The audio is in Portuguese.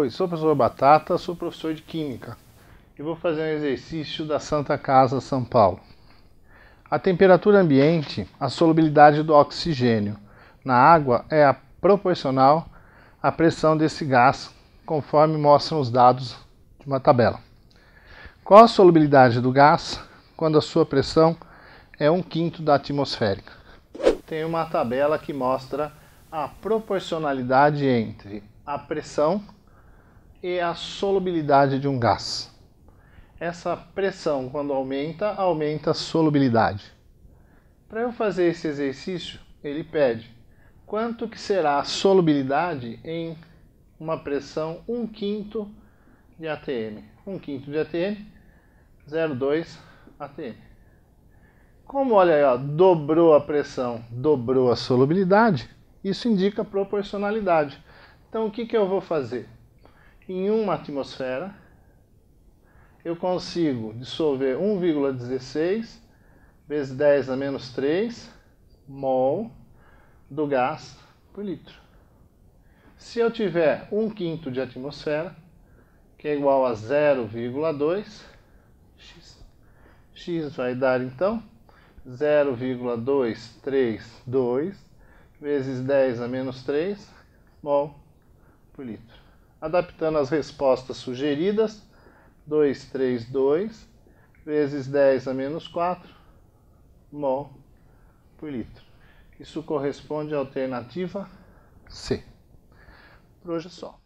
Oi, sou o professor Batata, sou professor de Química e vou fazer um exercício da Santa Casa São Paulo. A temperatura ambiente, a solubilidade do oxigênio na água é a proporcional à pressão desse gás, conforme mostram os dados de uma tabela. Qual a solubilidade do gás quando a sua pressão é um quinto da atmosférica? Tem uma tabela que mostra a proporcionalidade entre a pressão e a solubilidade de um gás. Essa pressão, quando aumenta, aumenta a solubilidade. Para eu fazer esse exercício, ele pede quanto que será a solubilidade em uma pressão 1 quinto de ATM. 1 quinto de ATM, 0,2 ATM. Como, olha aí, ó, dobrou a pressão, dobrou a solubilidade, isso indica proporcionalidade. Então, o que, que eu vou fazer? Em uma atmosfera, eu consigo dissolver 1,16 vezes 10 a menos 3 mol do gás por litro. Se eu tiver 1 quinto de atmosfera, que é igual a 0,2, x, x vai dar então 0,232 vezes 10 a menos 3 mol por litro adaptando as respostas sugeridas, 2, 3, 2, vezes 10 a menos 4 mol por litro. Isso corresponde à alternativa C. Por hoje é só.